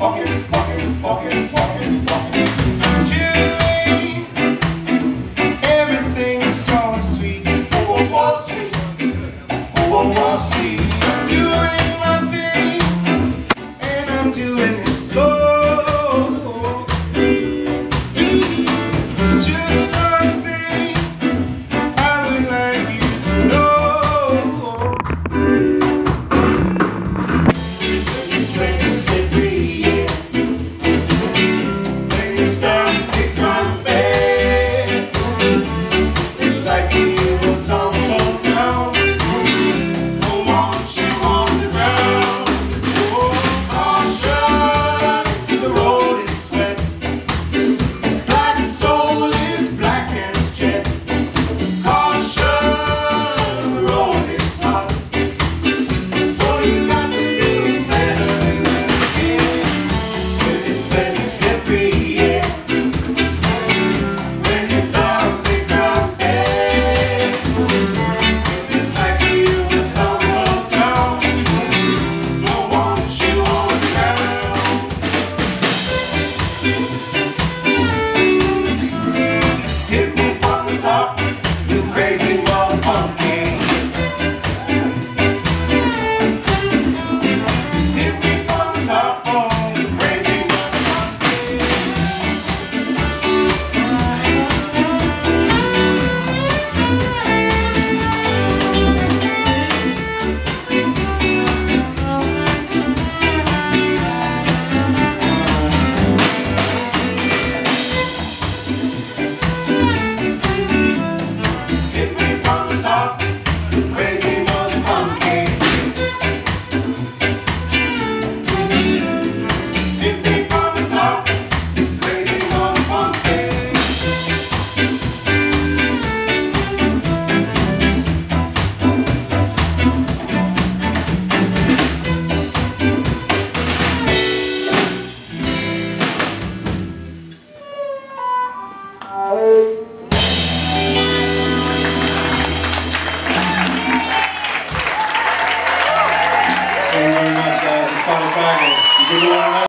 Okay. 감사 Spotify. You didn't want to know?